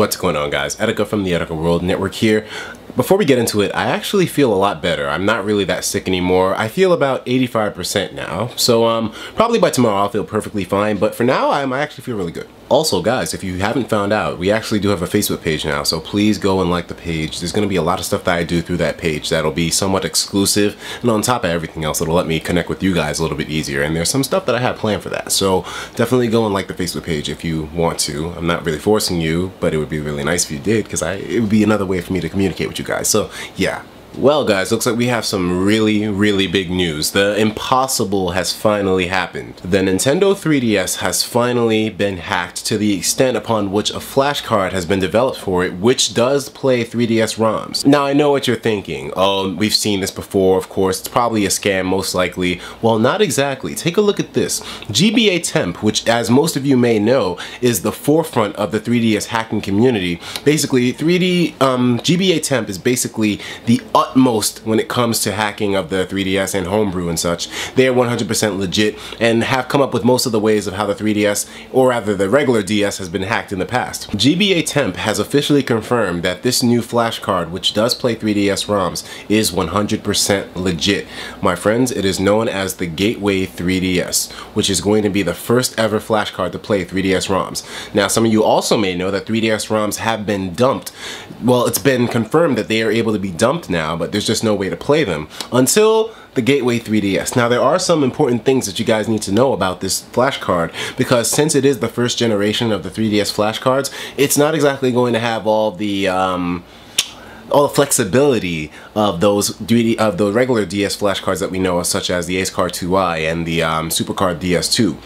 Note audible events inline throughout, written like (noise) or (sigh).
What's going on guys? Etika from the Etika World Network here. Before we get into it, I actually feel a lot better. I'm not really that sick anymore. I feel about 85% now. So um, probably by tomorrow I'll feel perfectly fine, but for now I'm, I actually feel really good. Also guys, if you haven't found out, we actually do have a Facebook page now, so please go and like the page. There's going to be a lot of stuff that I do through that page that'll be somewhat exclusive, and on top of everything else, it'll let me connect with you guys a little bit easier, and there's some stuff that I have planned for that. So definitely go and like the Facebook page if you want to. I'm not really forcing you, but it would be really nice if you did, because it would be another way for me to communicate with you guys. So yeah, well guys, looks like we have some really, really big news. The impossible has finally happened. The Nintendo 3DS has finally been hacked to the extent upon which a flash card has been developed for it, which does play 3DS ROMs. Now I know what you're thinking. Oh, we've seen this before, of course. It's probably a scam, most likely. Well, not exactly. Take a look at this. GBA Temp, which as most of you may know, is the forefront of the 3DS hacking community. Basically, 3D, um, GBA Temp is basically the utmost when it comes to hacking of the 3DS and homebrew and such. They are 100% legit and have come up with most of the ways of how the 3DS, or rather the regular DS, has been hacked in the past. GBA Temp has officially confirmed that this new flash card, which does play 3DS ROMs, is 100% legit. My friends, it is known as the Gateway 3DS, which is going to be the first ever flash card to play 3DS ROMs. Now, some of you also may know that 3DS ROMs have been dumped. Well, it's been confirmed that they are able to be dumped now now, but there's just no way to play them until the Gateway 3DS. Now there are some important things that you guys need to know about this flash card because since it is the first generation of the 3DS flash cards, it's not exactly going to have all the um, all the flexibility of those 3D, of the regular DS flash cards that we know, such as the Acekard 2i and the um, Super Card DS2.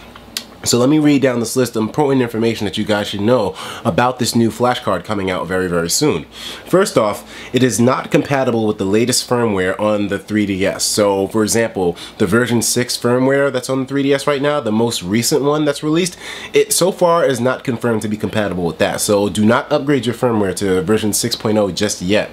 So let me read down this list of important information that you guys should know about this new flashcard coming out very, very soon. First off, it is not compatible with the latest firmware on the 3DS. So for example, the version 6 firmware that's on the 3DS right now, the most recent one that's released, it so far is not confirmed to be compatible with that. So do not upgrade your firmware to version 6.0 just yet.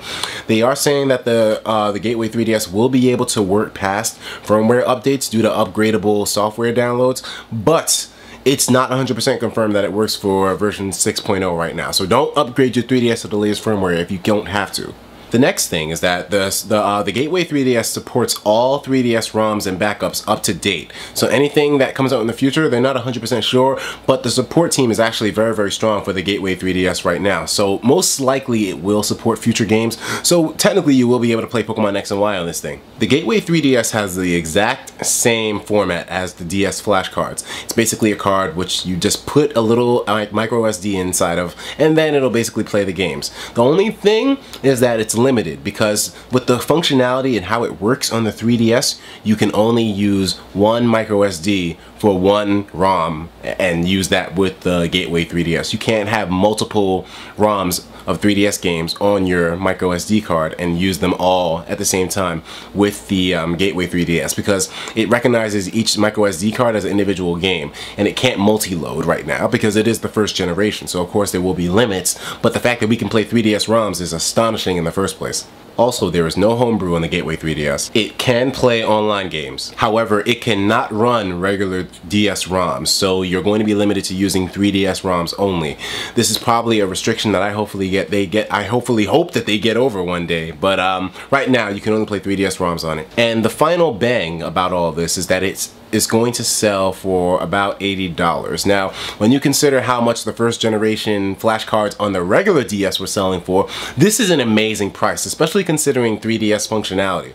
They are saying that the, uh, the Gateway 3DS will be able to work past firmware updates due to upgradable software downloads, but it's not 100% confirmed that it works for version 6.0 right now. So don't upgrade your 3DS to the latest firmware if you don't have to. The next thing is that the, the, uh, the Gateway 3DS supports all 3DS ROMs and backups up to date. So anything that comes out in the future, they're not 100% sure, but the support team is actually very, very strong for the Gateway 3DS right now. So most likely it will support future games. So technically you will be able to play Pokemon X and Y on this thing. The Gateway 3DS has the exact same format as the DS flashcards. It's basically a card which you just put a little like micro SD inside of, and then it'll basically play the games. The only thing is that it's limited because with the functionality and how it works on the 3DS, you can only use one micro SD for one ROM and use that with the Gateway 3DS. You can't have multiple ROMs of 3DS games on your micro SD card and use them all at the same time with the um, Gateway 3DS because it recognizes each micro SD card as an individual game and it can't multi-load right now because it is the first generation so of course there will be limits but the fact that we can play 3DS ROMs is astonishing in the first place. Also, there is no homebrew on the Gateway 3DS. It can play online games. However, it cannot run regular DS ROMs, so you're going to be limited to using 3DS ROMs only. This is probably a restriction that I hopefully get they get I hopefully hope that they get over one day, but um, right now you can only play 3DS ROMs on it. And the final bang about all this is that it's is going to sell for about $80. Now, when you consider how much the first generation flashcards on the regular DS were selling for, this is an amazing price, especially considering 3DS functionality.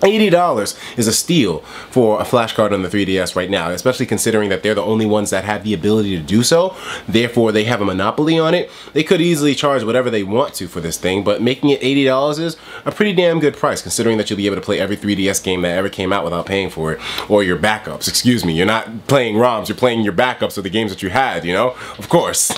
$80 is a steal for a flashcard on the 3DS right now, especially considering that they're the only ones that have the ability to do so. Therefore, they have a monopoly on it. They could easily charge whatever they want to for this thing, but making it $80 is a pretty damn good price considering that you'll be able to play every 3DS game that ever came out without paying for it. Or your backups, excuse me. You're not playing ROMs, you're playing your backups of the games that you had, you know? Of course.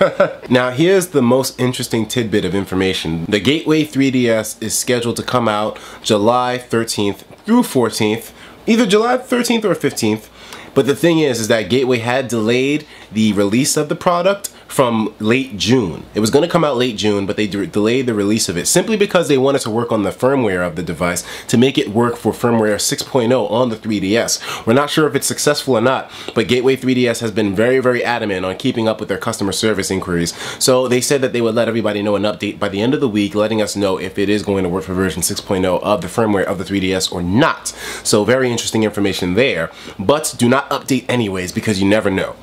(laughs) now, here's the most interesting tidbit of information. The Gateway 3DS is scheduled to come out July 3rd 13th through 14th, either July 13th or 15th. But the thing is, is that Gateway had delayed the release of the product from late June. It was going to come out late June, but they delayed the release of it simply because they wanted to work on the firmware of the device to make it work for firmware 6.0 on the 3DS. We're not sure if it's successful or not, but Gateway 3DS has been very, very adamant on keeping up with their customer service inquiries. So they said that they would let everybody know an update by the end of the week, letting us know if it is going to work for version 6.0 of the firmware of the 3DS or not. So very interesting information there, but do not update anyways because you never know.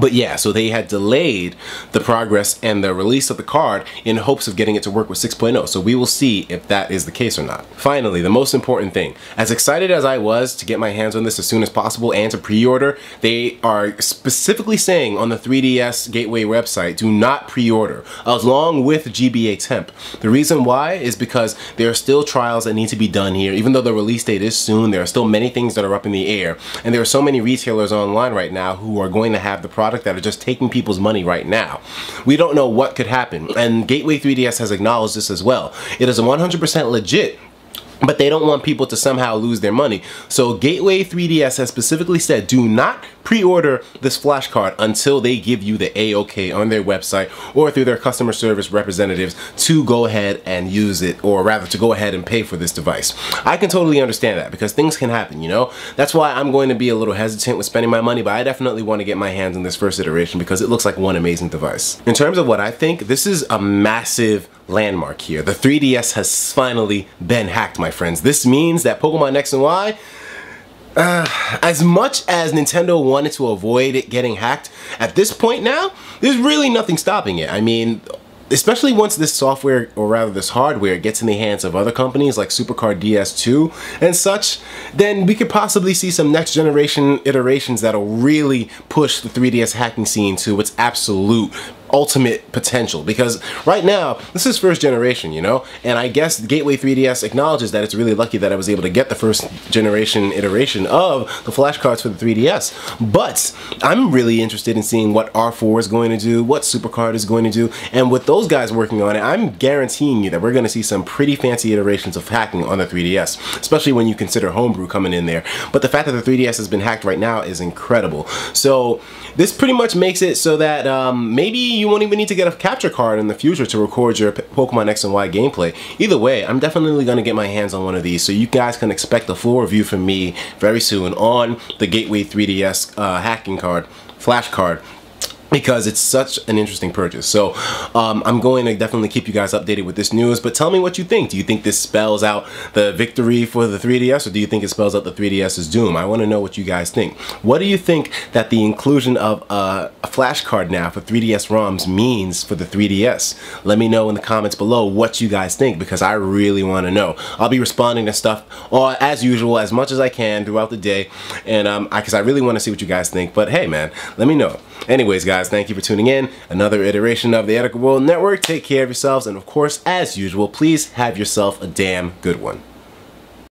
But yeah, so they had delayed the progress and the release of the card in hopes of getting it to work with 6.0. So we will see if that is the case or not. Finally, the most important thing. As excited as I was to get my hands on this as soon as possible and to pre-order, they are specifically saying on the 3DS Gateway website, do not pre-order, along with GBA Temp. The reason why is because there are still trials that need to be done here. Even though the release date is soon, there are still many things that are up in the air. And there are so many retailers online right now who are going to have the product product that are just taking people's money right now. We don't know what could happen. And Gateway 3DS has acknowledged this as well. It is 100% legit but they don't want people to somehow lose their money. So Gateway 3DS has specifically said do not pre-order this flashcard until they give you the A-OK on their website or through their customer service representatives to go ahead and use it or rather to go ahead and pay for this device. I can totally understand that because things can happen, you know? That's why I'm going to be a little hesitant with spending my money, but I definitely want to get my hands on this first iteration because it looks like one amazing device. In terms of what I think, this is a massive landmark here. The 3DS has finally been hacked, my friends. This means that Pokemon X and Y uh, as much as Nintendo wanted to avoid it getting hacked, at this point now, there's really nothing stopping it. I mean, especially once this software, or rather this hardware, gets in the hands of other companies like Supercard DS2 and such, then we could possibly see some next generation iterations that'll really push the 3DS hacking scene to its absolute ultimate potential. Because right now this is first generation you know? And I guess Gateway 3DS acknowledges that it's really lucky that I was able to get the first generation iteration of the flashcards for the 3DS but I'm really interested in seeing what R4 is going to do what Supercard is going to do. And with those guys working on it I'm guaranteeing you that we're going to see some pretty fancy iterations of hacking on the 3DS especially when you consider homebrew coming in there. But the fact that the 3DS has been hacked right now is incredible. So this pretty much makes it so that um, maybe you you won't even need to get a capture card in the future to record your Pokemon X and Y gameplay. Either way, I'm definitely going to get my hands on one of these, so you guys can expect a full review from me very soon on the Gateway 3DS uh, hacking card, flash card because it's such an interesting purchase. So um, I'm going to definitely keep you guys updated with this news, but tell me what you think. Do you think this spells out the victory for the 3DS or do you think it spells out the 3DS's doom? I want to know what you guys think. What do you think that the inclusion of uh, a flash card now for 3DS ROMs means for the 3DS? Let me know in the comments below what you guys think because I really want to know. I'll be responding to stuff or as usual as much as I can throughout the day and um, because I, I really want to see what you guys think. But hey man, let me know. Anyways guys, thank you for tuning in. Another iteration of the Etika World Network. Take care of yourselves, and of course, as usual, please have yourself a damn good one.